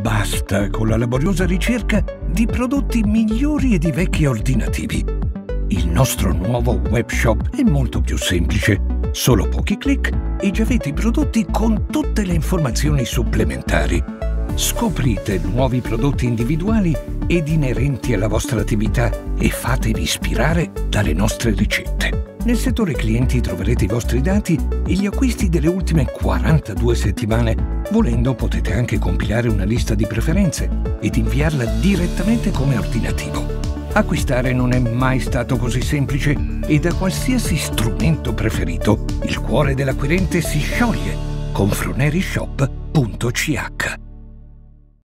basta con la laboriosa ricerca di prodotti migliori e di vecchi ordinativi. Il nostro nuovo webshop è molto più semplice. Solo pochi clic e già avete i prodotti con tutte le informazioni supplementari. Scoprite nuovi prodotti individuali ed inerenti alla vostra attività e fatevi ispirare dalle nostre ricette. Nel settore clienti troverete i vostri dati e gli acquisti delle ultime 42 settimane. Volendo potete anche compilare una lista di preferenze ed inviarla direttamente come ordinativo. Acquistare non è mai stato così semplice e da qualsiasi strumento preferito il cuore dell'acquirente si scioglie con fronerishop.ch.